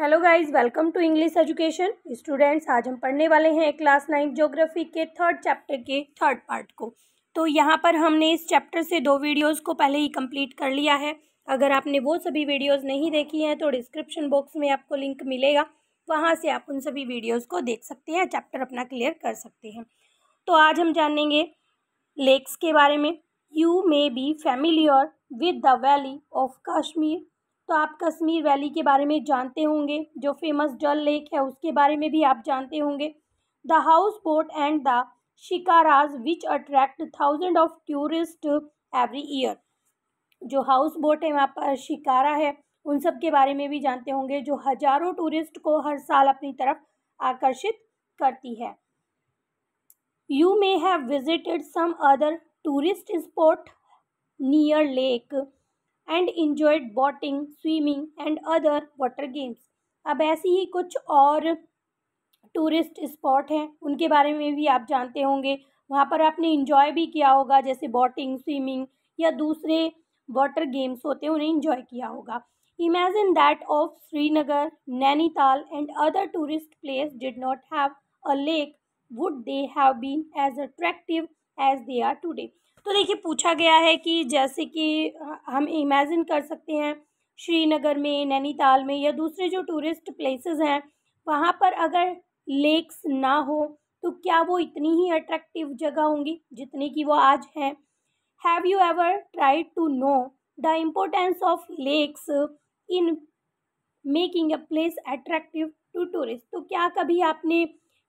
Hello guys welcome to English education students आज हम पढ़ने वाले हैं क्लास नाइन्थ ज्योग्राफी के थर्ड चैप्टर के थर्ड पार्ट को। तो यहाँ पर हमने इस चैप्टर से दो वीडियोस को पहले ही कंप्लीट कर लिया है। अगर आपने वो सभी वीडियोस नहीं देखी हैं तो डिस्क्रिप्शन बॉक्स में आपको लिंक मिलेगा। वहाँ से आप उन सभी वीडियोज़ को देख सकते हैं चैप्टर अपना क्लियर कर सकते हैं। तो आज हम जानेंगे लेक्स के बारे में। You may be familiar with the valley of Kashmir तो आप कश्मीर वैली के बारे में जानते होंगे, जो फ़ेमस डल लेक है, उसके बारे में भी आप जानते होंगे। The house boat and the shikaras which attract thousand of tourist every year जो हाउस बोट है, वहाँ पर शिकारा है, उन सब के बारे में भी जानते होंगे, जो हज़ारों टूरिस्ट को हर साल अपनी तरफ़ आकर्षित करती है। You may have visited some other tourist spot near lake and enjoyed boating swimming and other water games अब ऐसी ही कुछ और टूरिस्ट स्पॉट हैं। उनके बारे में भी आप जानते होंगे। वहाँ पर आपने इंजॉय भी किया होगा, जैसे बोटिंग स्विमिंग या दूसरे वाटर गेम्स होते हैं, उन्हें इंजॉय किया होगा। Imagine that of Srinagar Nainital and other tourist place did not have a lake would they have been as attractive as they are today तो देखिए, पूछा गया है कि जैसे कि हम इमेजिन कर सकते हैं श्रीनगर में, नैनीताल में या दूसरे जो टूरिस्ट प्लेसेस हैं, वहाँ पर अगर लेक्स ना हो तो क्या वो इतनी ही अट्रैक्टिव जगह होंगी जितनी कि वो आज हैं? Have you ever try to know the importance of lakes in making a place attractive to tourist तो क्या कभी आपने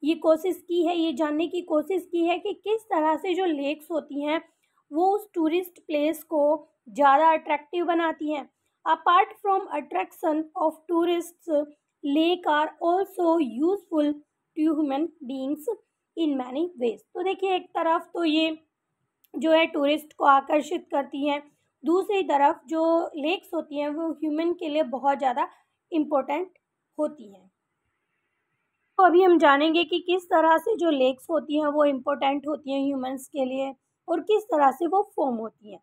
ये कोशिश की है, ये जानने की कोशिश की है कि किस तरह से जो लेक्स होती हैं वो उस टूरिस्ट प्लेस को ज़्यादा अट्रैक्टिव बनाती हैं। Apart from attraction of tourist lake are also useful to human beings in many ways तो देखिए, एक तरफ़ तो ये जो है टूरिस्ट को आकर्षित करती हैं, दूसरी तरफ़ जो लेक्स होती हैं, वो ह्यूमन के लिए बहुत ज़्यादा इम्पोर्टेंट होती हैं। तो अभी हम जानेंगे कि किस तरह से जो लेक्स होती हैं, वो इम्पोर्टेंट होती हैं ह्यूमंस के लिए। और किस तरह से वो फॉर्म होती हैं।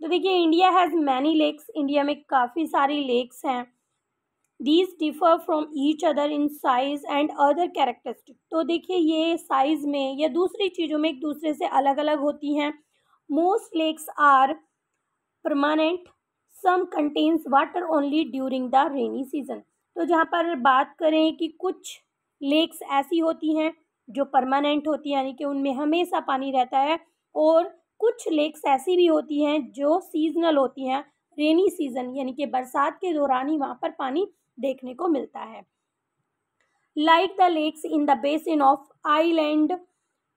तो देखिए India has many lakes India में काफ़ी सारी लेक्स हैं। These differ from each other in size and other characteristic तो देखिए, ये साइज़ में या दूसरी चीज़ों में एक दूसरे से अलग अलग होती हैं। Most lakes are permanent some contains water only during the rainy season तो जहाँ पर बात करें कि कुछ लेक्स ऐसी होती हैं जो परमानेंट होती है, यानी कि उनमें हमेशा पानी रहता है और कुछ लेक्स ऐसी भी होती हैं जो सीजनल होती हैं रेनी सीज़न यानी कि बरसात के दौरान ही वहाँ पर पानी देखने को मिलता है। Like the lakes in the basin of island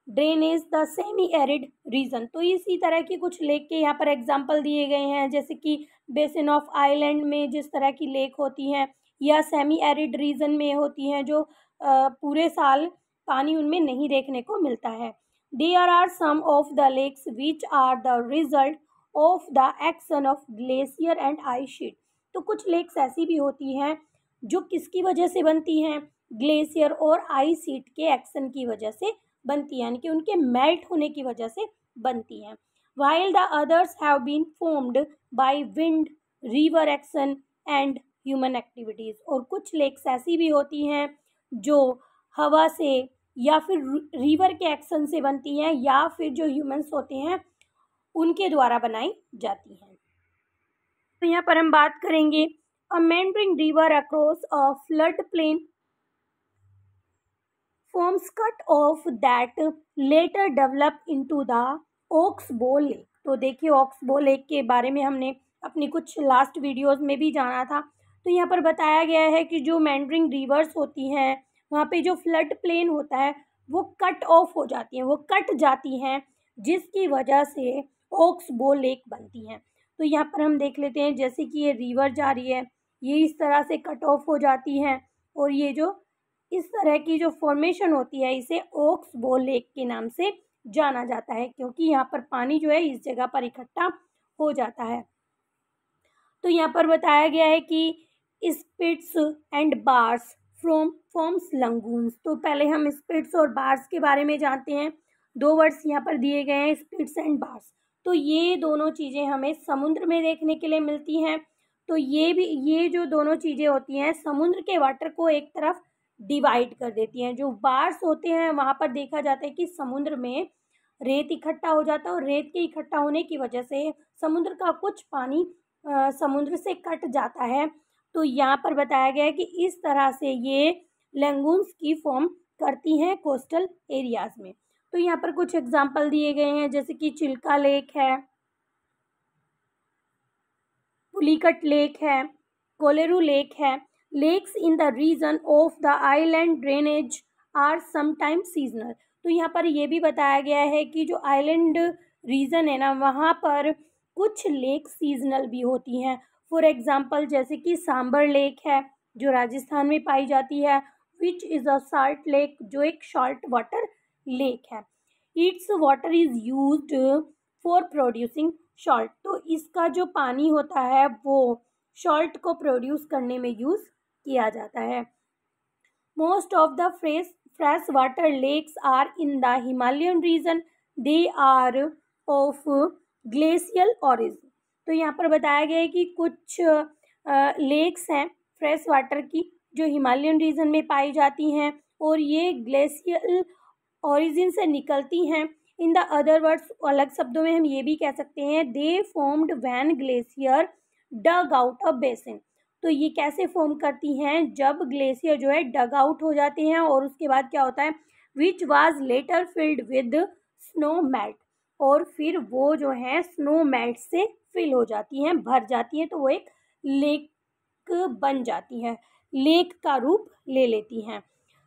drainage the semi arid region तो इसी तरह की कुछ लेक के यहाँ पर एग्ज़ाम्पल दिए गए हैं, जैसे कि बेसिन ऑफ़ आइलैंड में जिस तरह की लेक होती हैं या सेमी एरिड रीजन में होती हैं, जो पूरे साल पानी उनमें नहीं देखने को मिलता है। There are some of the lakes which are the result of the action of glacier and ice sheet तो कुछ लेक्स ऐसी भी होती हैं जो किसकी वजह से बनती हैं? ग्लेशियर और आइस शीट के एक्शन की वजह से बनती हैं, यानी कि उनके मेल्ट होने की वजह से बनती हैं। While the others have been formed by wind river action and human activities और कुछ लेक्स ऐसी भी होती हैं जो हवा से या फिर रिवर के एक्शन से बनती हैं या फिर जो ह्यूमंस होते हैं, उनके द्वारा बनाई जाती हैं। तो यहाँ पर हम बात करेंगे a meandering river across a flood plain forms cut off that later develop into the oxbow lake तो देखिए ऑक्सबो लेक के बारे में हमने अपनी कुछ लास्ट वीडियोस में भी जाना था। तो यहाँ पर बताया गया है कि जो मैंड्रिंग रिवर्स होती हैं वहाँ पे जो फ्लड प्लेन होता है, वो कट ऑफ़ हो जाती हैं, वो कट जाती हैं, जिसकी वजह से ओक्स बो लेक बनती हैं। तो यहाँ पर हम देख लेते हैं, जैसे कि ये रिवर जा रही है, ये इस तरह से कट ऑफ़ हो जाती हैं और ये जो इस तरह की जो फॉर्मेशन होती है, इसे ओक्स बो लेक के नाम से जाना जाता है, क्योंकि यहाँ पर पानी जो है, इस जगह पर इकट्ठा हो जाता है। तो यहाँ पर बताया गया है कि spits and bars from forms lagoons तो पहले हम स्पिट्स और बार्स के बारे में जानते हैं। दो वर्ड्स यहाँ पर दिए गए हैं स्पिट्स एंड बार्स तो ये दोनों चीज़ें हमें समुद्र में देखने के लिए मिलती हैं। तो ये भी, ये जो दोनों चीज़ें होती हैं, समुद्र के वाटर को एक तरफ़ डिवाइड कर देती हैं। जो बार्स होते हैं, वहाँ पर देखा जाता है कि समुद्र में रेत इकट्ठा हो जाता है और रेत के इकट्ठा होने की वजह से समुद्र का कुछ पानी समुद्र से कट जाता है। तो यहाँ पर बताया गया है कि इस तरह से ये लेंगून्स की फॉर्म करती हैं कोस्टल एरियाज़ में। तो यहाँ पर कुछ एग्ज़ाम्पल दिए गए हैं, जैसे कि चिल्का लेक है, पुलिकट लेक है, कोलेरू लेक है। Lakes in the region of the island drainage are sometime seasonal तो यहाँ पर यह भी बताया गया है कि जो आइलैंड रीजन है ना, वहाँ पर कुछ लेक सीजनल भी होती हैं। फॉर एग्ज़ाम्पल जैसे कि सांबर लेक है, जो राजस्थान में पाई जाती है which is a salt lake जो एक सॉल्ट वाटर लेक है। Its water is use for producing salt तो इसका जो पानी होता है, वो सॉल्ट को प्रोड्यूस करने में यूज़ किया जाता है। Most of the fresh fresh water lakes are in the Himalayan region they are of glacial origin तो यहाँ पर बताया गया है कि कुछ लेक्स हैं फ्रेश वाटर की, जो हिमालयन रीजन में पाई जाती हैं और ये ग्लेशियल ओरिजिन से निकलती हैं। इन द अदर वर्ड्स अलग शब्दों में हम ये भी कह सकते हैं they formed when glacier dug out of basin तो ये कैसे फॉर्म करती हैं? जब ग्लेशियर जो है डग आउट हो जाते हैं और उसके बाद क्या होता है? Which was later filled with snow melt और फिर वो जो है स्नो मेल्ट से फिल हो जाती हैं, भर जाती हैं तो वो एक लेक बन जाती हैं लेक का रूप ले लेती हैं।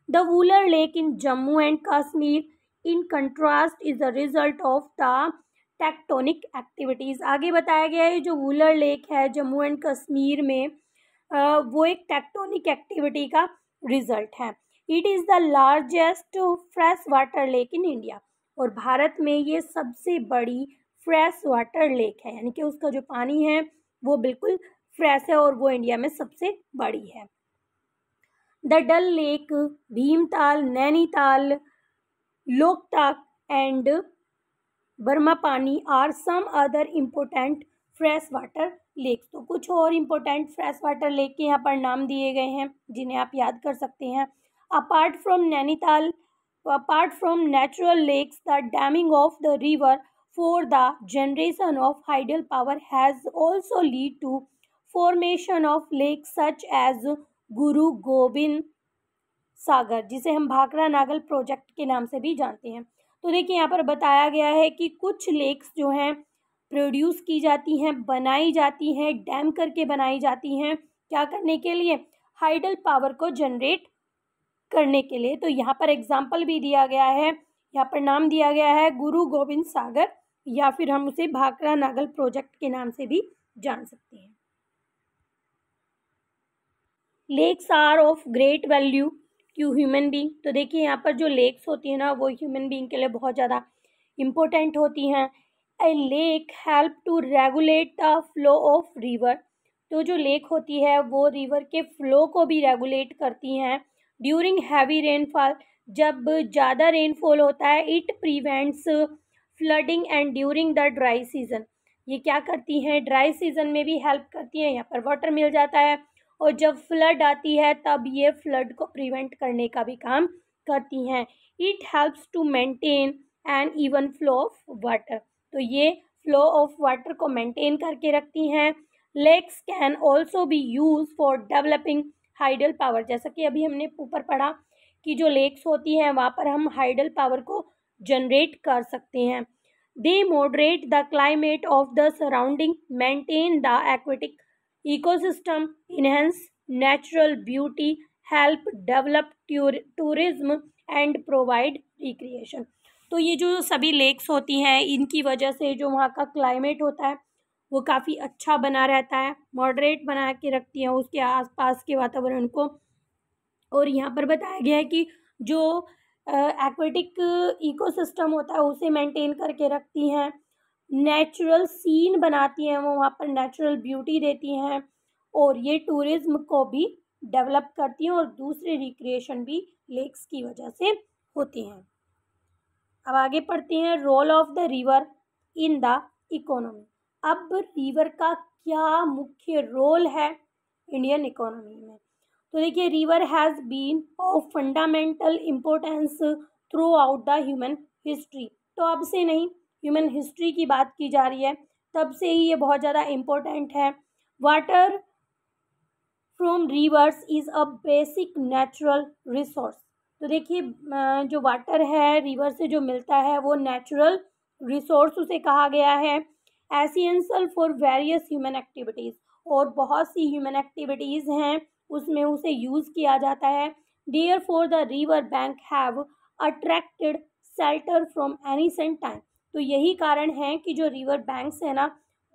The Wular lake in Jammu and Kashmir in contrast is the result of the tectonic activities आगे बताया गया है जो वूलर लेक है जम्मू एंड कश्मीर में वो एक टेक्टोनिक एक्टिविटी का रिज़ल्ट है। It is the largest fresh water lake in India और भारत में ये सबसे बड़ी फ्रेश वाटर लेक है। यानी कि उसका जो पानी है, वो बिल्कुल फ्रेश है और वो इंडिया में सबसे बड़ी है। The Dal lake, Bhimtal, Nainital, Loktak and Barapani are some other important fresh water lakes. तो कुछ और इम्पोर्टेंट फ्रेश वाटर लेक के यहाँ पर नाम दिए गए हैं, जिन्हें आप याद कर सकते हैं। Apart from Nainital apart from natural lakes the damming of the river for the generation of hydel power has also lead to formation of lakes such as Guru Gobind Sagar जिसे हम भाखड़ा नागल प्रोजेक्ट के नाम से भी जानते हैं। तो देखिए, यहाँ पर बताया गया है कि कुछ लेक्स जो हैं प्रोड्यूस की जाती हैं, बनाई जाती हैं डैम करके बनाई जाती हैं। क्या करने के लिए? हाइडल पावर को जनरेट करने के लिए। तो यहाँ पर एग्ज़ाम्पल भी दिया गया है, यहाँ पर नाम दिया गया है गुरु गोविंद सागर, या फिर हम उसे भाखड़ा नागल प्रोजेक्ट के नाम से भी जान सकते हैं। Lakes are of great value to human being तो देखिए यहाँ पर जो लेक्स होती हैं ना, वो ह्यूमन बींग के लिए बहुत ज़्यादा इम्पोर्टेंट होती हैं। A lake help to regulate the flow of river तो जो लेक होती है, वो रिवर के फ्लो को भी रेगुलेट करती हैं। ड्यूरिंग हैवी रेनफॉल जब ज़्यादा रेनफॉल होता है it prevents flooding and during the dry season ये क्या करती हैं? ड्राई सीज़न में भी हेल्प करती हैं। यहाँ पर वाटर मिल जाता है और जब फ्लड आती है, तब ये फ्लड को प्रिवेंट करने का भी काम करती हैं। It helps to maintain an even flow of water तो ये फ्लो ऑफ़ वाटर को मेंटेन करके रखती हैं। Lakes can also be use for developing hydel power. जैसा कि अभी हमने ऊपर पढ़ा कि जो लेक्स होती हैं, वहाँ पर हम हाइडल पावर को जनरेट कर सकते हैं। They moderate the climate of the surrounding, maintain the aquatic ecosystem, enhance natural beauty, help develop tourism and provide recreation. तो ये जो सभी लेक्स होती हैं, इनकी वजह से जो वहाँ का क्लाइमेट होता है वो काफ़ी अच्छा बना रहता है मॉडरेट बना के रखती हैं उसके आसपास के वातावरण को। और यहाँ पर बताया गया है कि जो एक्वेटिक इकोसिस्टम होता है उसे मेंटेन करके रखती हैं। नेचुरल सीन बनाती हैं वो, वहाँ पर नेचुरल ब्यूटी देती हैं। और ये टूरिज़्म को भी डेवलप करती हैं और दूसरे रिक्रिएशन भी लेक्स की वजह से होती हैं। अब आगे पढ़ते हैं role of the river in the economy अब रिवर का क्या मुख्य रोल है इंडियन इकोनॉमी में? तो देखिए river has been of fundamental importance throughout the human history तो अब से नहीं ह्यूमन हिस्ट्री की बात की जा रही है, तब से ही ये बहुत ज़्यादा इम्पोर्टेंट है। Water from rivers is a basic natural resource तो देखिए जो वाटर है रिवर से जो मिलता है, वो नेचुरल रिसोर्स उसे कहा गया है। Essential for various human activities और बहुत सी ह्यूमन एक्टिविटीज़ हैं, उसमें उसे यूज़ किया जाता है। Therefore the river bank have attracted shelter from ancient time तो यही कारण है कि जो रिवर बैंक्स है ना,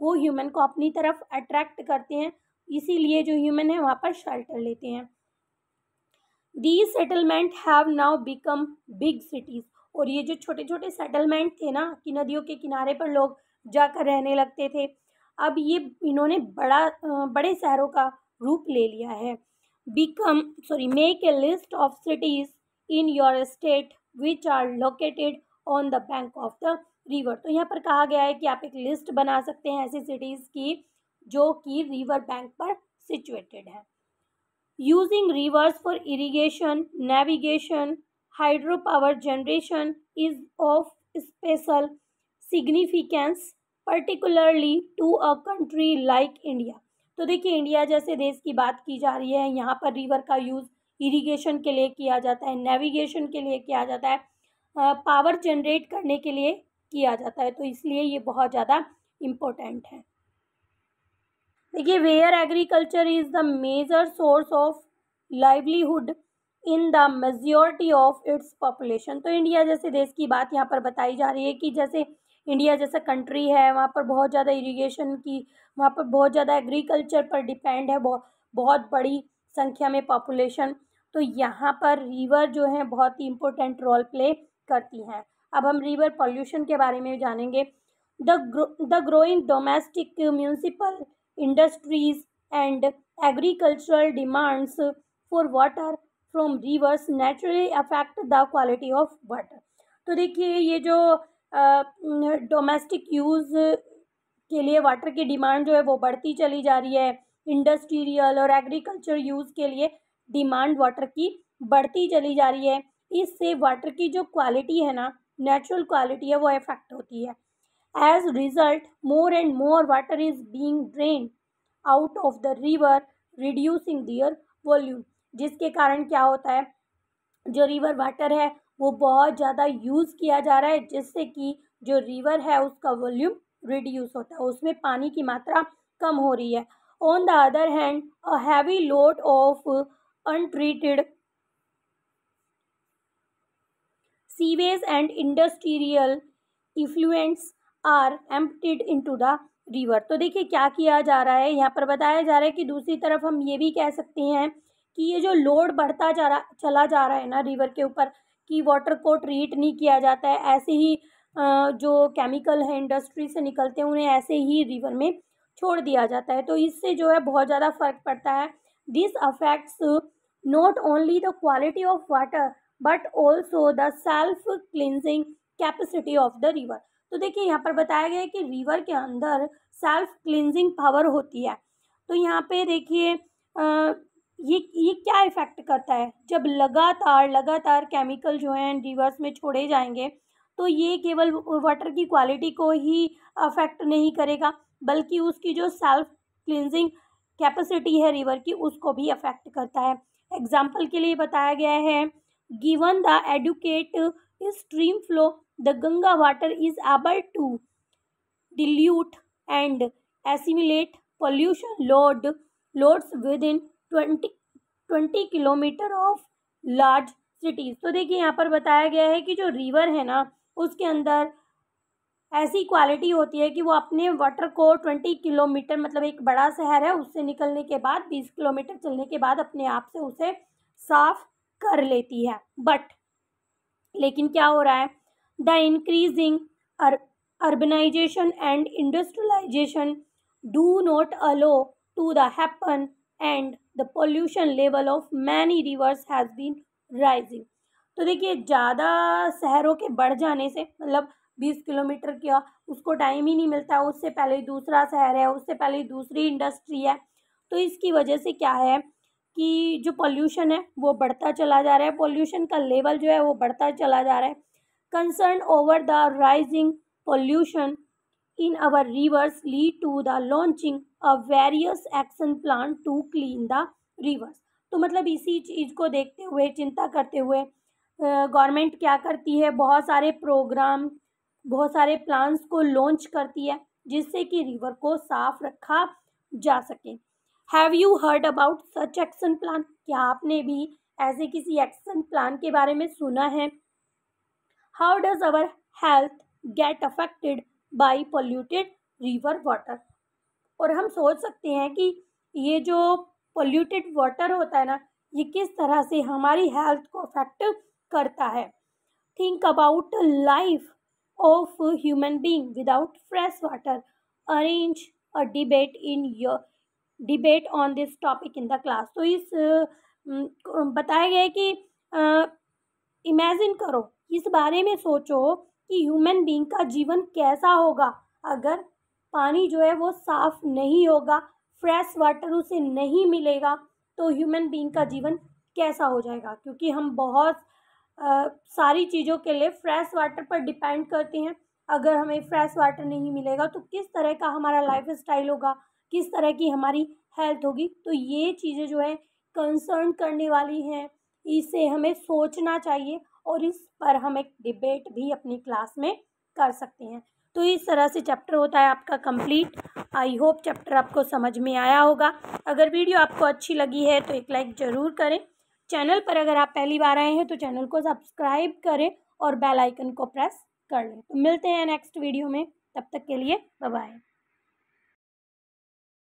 वो ह्यूमन को अपनी तरफ़ अट्रैक्ट करते हैं। इसीलिए जो ह्यूमन है, वहाँ पर शेल्टर लेते हैं। The settlement have now become big cities और ये जो छोटे छोटे सेटलमेंट थे ना, कि नदियों के किनारे पर लोग जाकर रहने लगते थे। अब ये इन्होंने बड़ा बड़े शहरों का रूप ले लिया है। Become sorry make a list of cities in your state which are located on the bank of the river तो यहाँ पर कहा गया है कि आप एक लिस्ट बना सकते हैं ऐसी सिटीज़ की जो कि रिवर बैंक पर सिचुएटेड है। Using rivers for irrigation navigation hydro power generation is of special significance particularly to a country like India तो देखिए इंडिया जैसे देश की बात की जा रही है, यहाँ पर रिवर का यूज़ इरिगेशन के लिए किया जाता है नेविगेशन के लिए किया जाता है पावर जनरेट करने के लिए किया जाता है। तो इसलिए ये बहुत ज़्यादा इम्पोर्टेंट है। देखिए where agriculture is the major source of livelihood in the majority of its population तो इंडिया जैसे देश की बात यहाँ पर बताई जा रही है कि जैसे इंडिया जैसा कंट्री है, वहाँ पर बहुत ज़्यादा इरीगेशन की, वहाँ पर बहुत ज़्यादा एग्रीकल्चर पर डिपेंड है बहुत बहुत बड़ी संख्या में पॉपुलेशन तो यहाँ पर रिवर जो है, बहुत ही इम्पोर्टेंट रोल प्ले करती हैं। अब हम रिवर पॉल्यूशन के बारे में जानेंगे। The the growing domestic municipal industries and agricultural demands for water from rivers naturally affect the quality of water तो देखिए, ये जो डोमेस्टिक यूज़ के लिए वाटर की डिमांड जो है वो बढ़ती चली जा रही है। इंडस्ट्रियल और एग्रीकल्चर यूज़ के लिए डिमांड वाटर की बढ़ती चली जा रही है। इससे वाटर की जो क्वालिटी है ना नेचुरल क्वालिटी है, वो इफ़ेक्ट होती है। As result more and more water is being drain out of the river reducing their volume जिसके कारण क्या होता है? जो रिवर वाटर है वो बहुत ज़्यादा यूज़ किया जा रहा है जिससे कि जो रिवर है उसका वॉल्यूम रिड्यूस होता है, उसमें पानी की मात्रा कम हो रही है। On the other hand a heavy load of untreated sewage and industrial effluents are emptied into the river तो देखिए क्या किया जा रहा है? यहाँ पर बताया जा रहा है कि दूसरी तरफ़ हम ये भी कह सकते हैं कि ये जो लोड बढ़ता जा रहा, चला जा रहा है ना रिवर के ऊपर कि वाटर को ट्रीट नहीं किया जाता है। ऐसे ही जो केमिकल है इंडस्ट्री से निकलते हैं, उन्हें ऐसे ही रिवर में छोड़ दिया जाता है। तो इससे जो है, बहुत ज़्यादा फ़र्क पड़ता है। This affects not only the quality of water but also the self cleansing capacity of the river तो देखिए, यहाँ पर बताया गया है कि रिवर के अंदर सेल्फ क्लिनजिंग पावर होती है। तो यहाँ पे देखिए ये ये क्या इफ़ेक्ट करता है? जब लगातार लगातार केमिकल जो हैं रिवर्स में छोड़े जाएँगे तो ये केवल वाटर की क्वालिटी को ही अफेक्ट नहीं करेगा, बल्कि उसकी जो सेल्फ क्लिनजिंग कैपेसिटी है रिवर की, उसको भी अफेक्ट करता है। एग्ज़ाम्पल के लिए बताया गया है given the adequate stream flow the Ganga water is able to dilute and assimilate pollution load loads within twenty twenty kilometre of large cities. तो देखिए, यहाँ पर बताया गया है कि जो रिवर है ना, उसके अंदर ऐसी क्वालिटी होती है कि वो अपने वाटर को ट्वेंटी किलोमीटर मतलब एक बड़ा शहर है, उससे निकलने के बाद, बीस किलोमीटर चलने के बाद अपने आप से उसे साफ़ कर लेती है। बट लेकिन क्या हो रहा है? The increasing urbanisation and industrialisation do not allow to the happen and the pollution level of many rivers has been rising तो देखिए, ज़्यादा शहरों के बढ़ जाने से मतलब बीस किलोमीटर का उसको टाइम ही नहीं मिलता, उससे पहले दूसरा शहर है, उससे पहले दूसरी इंडस्ट्री है। तो इसकी वजह से क्या है कि जो पॉल्यूशन है, वो बढ़ता चला जा रहा है। पॉल्यूशन का लेवल जो है, वो बढ़ता चला जा रहा है। Concern over the rising pollution in our rivers lead to the launching a various action plan to clean the rivers तो मतलब इसी चीज़ को देखते हुए, चिंता करते हुए गवर्नमेंट क्या करती है? बहुत सारे प्रोग्राम बहुत सारे प्लान्स को लॉन्च करती है, जिससे कि रिवर को साफ़ रखा जा सके। Have you heard about such action plan क्या आपने भी ऐसे किसी एक्शन प्लान के बारे में सुना है? How does our health get affected by polluted river water. और हम सोच सकते हैं कि ये जो पोल्यूटेड वाटर होता है ना, ये किस तरह से हमारी हेल्थ को अफेक्ट करता है। Think about life of human being without fresh water arrange a debate in your debate on this topic in the class तो इस बताया गया है कि इमेजिन करो, इस बारे में सोचो कि ह्यूमन बींग का जीवन कैसा होगा? अगर पानी जो है वो साफ़ नहीं होगा फ्रेश वाटर उसे नहीं मिलेगा तो ह्यूमन बींग का जीवन कैसा हो जाएगा? क्योंकि हम बहुत आ, सारी चीज़ों के लिए फ्रेश वाटर पर डिपेंड करते हैं। अगर हमें फ्रेश वाटर नहीं मिलेगा तो किस तरह का हमारा लाइफ स्टाइल होगा? किस तरह की हमारी हेल्थ होगी? तो ये चीज़ें जो है कंसर्न करने वाली हैं। इसे हमें सोचना चाहिए। और इस पर हम एक डिबेट भी अपनी क्लास में कर सकते हैं। तो इस तरह से चैप्टर होता है आपका कंप्लीट आई होप चैप्टर आपको समझ में आया होगा। अगर वीडियो आपको अच्छी लगी है तो एक लाइक ज़रूर करें। चैनल पर अगर आप पहली बार आए हैं तो चैनल को सब्सक्राइब करें और बेल आइकन को प्रेस कर लें। तो मिलते हैं नेक्स्ट वीडियो में। तब तक के लिए बाय